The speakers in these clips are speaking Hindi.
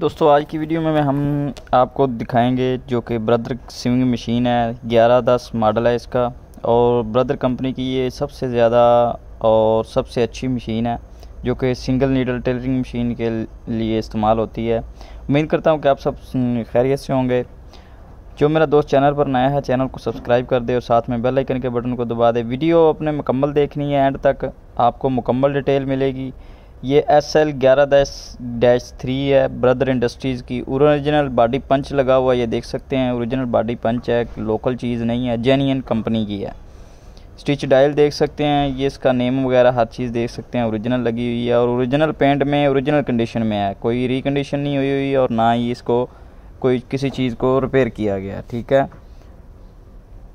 दोस्तों, आज की वीडियो में हम आपको दिखाएँगे जो कि ब्रदर स्विंग मशीन है, ग्यारह दस मॉडल है इसका। और ब्रदर कंपनी की ये सबसे ज़्यादा और सबसे अच्छी मशीन है, जो कि सिंगल नीडल टेलरिंग मशीन के लिए इस्तेमाल होती है। उम्मीद करता हूँ कि आप सब खैरियत से होंगे। जो मेरा दोस्त चैनल पर नया है, चैनल को सब्सक्राइब कर दे और साथ में बेल आइकन के बटन को दबा दे। वीडियो अपने मुकम्मल देखनी है, एंड तक आपको मुकम्मल डिटेल मिलेगी। ये एस एल ग्यारह दस डैश थ्री है ब्रदर इंडस्ट्रीज़ की ओरिजिनल बॉडी पंच लगा हुआ ये देख सकते हैं ओरिजिनल बॉडी पंच है लोकल चीज़ नहीं है जेनियन कंपनी की है। स्टिच डायल देख सकते हैं, ये इसका नेम वगैरह हर चीज़ देख सकते हैं ओरिजिनल लगी हुई है, और ओरिजिनल पेंट में ओरिजिनल कंडीशन में है। कोई रिकंडीशन नहीं हुई हुई, और ना ही इसको कोई किसी चीज़ को रिपेयर किया गया, ठीक है?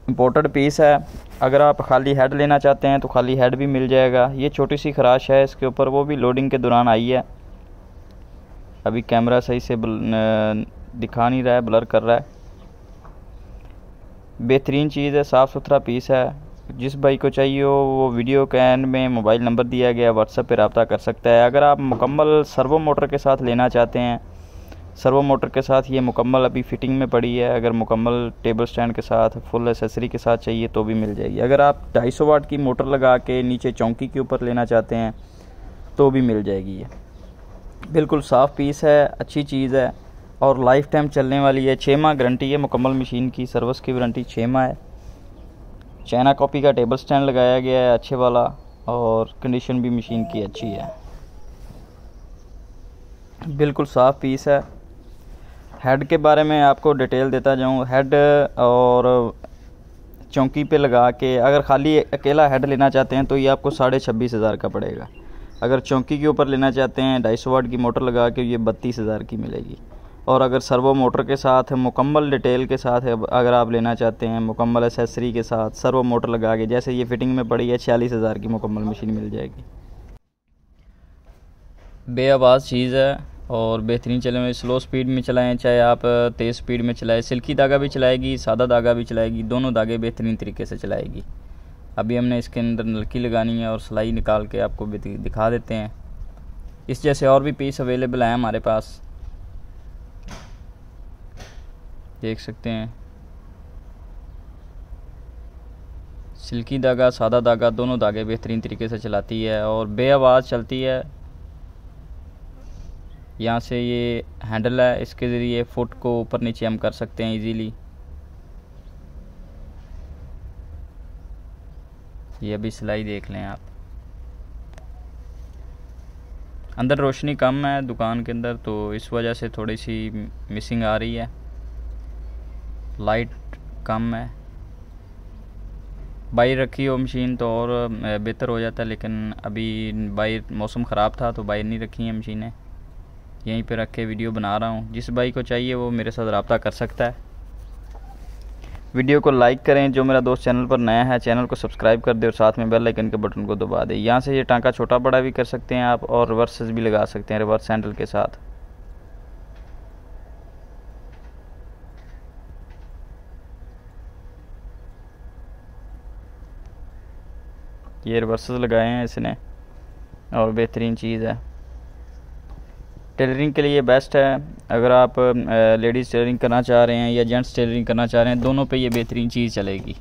इम्पोर्टेड पीस है। अगर आप खाली हेड लेना चाहते हैं तो खाली हेड भी मिल जाएगा। ये छोटी सी खराश है, इसके ऊपर वो भी लोडिंग के दौरान आई है। अभी कैमरा सही से दिखा नहीं रहा है ब्लर कर रहा है। बेहतरीन चीज़ है, साफ़ सुथरा पीस है। जिस भाई को चाहिए हो, वो वीडियो कैन में मोबाइल नंबर दिया गया व्हाट्सएप पे रबता कर सकता है। अगर आप मुकम्मल सर्वो मोटर के साथ लेना चाहते हैं सर्वो मोटर के साथ ये मुकम्मल अभी फिटिंग में पड़ी है। अगर मुकम्मल टेबल स्टैंड के साथ, फुल एसेसरी के साथ चाहिए तो भी मिल जाएगी। अगर आप 250 वाट की मोटर लगा के नीचे चौंकी के ऊपर लेना चाहते हैं तो भी मिल जाएगी ये। बिल्कुल साफ़ पीस है, अच्छी चीज़ है और लाइफ टाइम चलने वाली है। छः माह गारंटी है मुकम्मल मशीन की, सर्विस की वारंटी छः माह है। चाइना कॉपी का टेबल स्टैंड लगाया गया है अच्छे वाला और कंडीशन भी मशीन की अच्छी है। बिल्कुल साफ़ पीस है। हेड के बारे में आपको डिटेल देता जाऊँ हेड और चौंकी पे लगा के अगर खाली अकेला हेड लेना चाहते हैं तो ये आपको साढ़े छब्बीस हज़ार का पड़ेगा। अगर चौंकी के ऊपर लेना चाहते हैं, ढाई सौ वाट की मोटर लगा के, ये बत्तीस हज़ार की मिलेगी। और अगर सर्वो मोटर के साथ, मुकम्मल डिटेल के साथ अगर आप लेना चाहते हैं, मुकम्मल एसेसरी के साथ सर्वो मोटर लगा के, जैसे ये फिटिंग में पड़ी है, छियालीस हज़ार की मुकम्मल मशीन मिल जाएगी। बेआवाज़ चीज़ है और बेहतरीन चले में स्लो स्पीड में चलाएँ, चाहे आप तेज़ स्पीड में चलाएँ, सिल्की धागा भी चलाएगी, सादा धागा भी चलाएगी, दोनों धागे बेहतरीन तरीके से चलाएगी। अभी हमने इसके अंदर नलकी लगानी है और सिलाई निकाल के आपको दिखा देते हैं। इस जैसे और भी पीस अवेलेबल हैं हमारे पास। देख सकते हैं। सिल्की धागा, सादा धागा, दोनों धागे बेहतरीन तरीके से चलाती है और बे आवाज़ चलती है। यहाँ से ये हैंडल है, इसके ज़रिए फुट को ऊपर नीचे हम कर सकते हैं इजीली ये अभी सिलाई देख लें आप। अंदर रोशनी कम है दुकान के अंदर तो इस वजह से थोड़ी सी मिसिंग आ रही है। लाइट कम है। बाहर रखी हो मशीन तो और बेहतर हो जाता है, लेकिन अभी बाहर मौसम ख़राब था तो बाहर नहीं रखी हैं मशीनें। यहीं पे रख के वीडियो बना रहा हूँ। जिस भाई को चाहिए, वो मेरे साथ रबता कर सकता है। वीडियो को लाइक करें। जो मेरा दोस्त चैनल पर नया है, चैनल को सब्सक्राइब कर दे और साथ में बेल आइकन के बटन को दबा दे। यहाँ से ये टांका छोटा बड़ा भी कर सकते हैं आप और रिवर्सेस भी लगा सकते हैं रिवर्स हैंडल के साथ। ये रिवर्सेस लगाए हैं इसने और बेहतरीन चीज़ है। टेलरिंग के लिए बेस्ट है। अगर आप लेडीज़ टेलरिंग करना चाह रहे हैं या जेंट्स टेलरिंग करना चाह रहे हैं, दोनों पे ये बेहतरीन चीज़ चलेगी।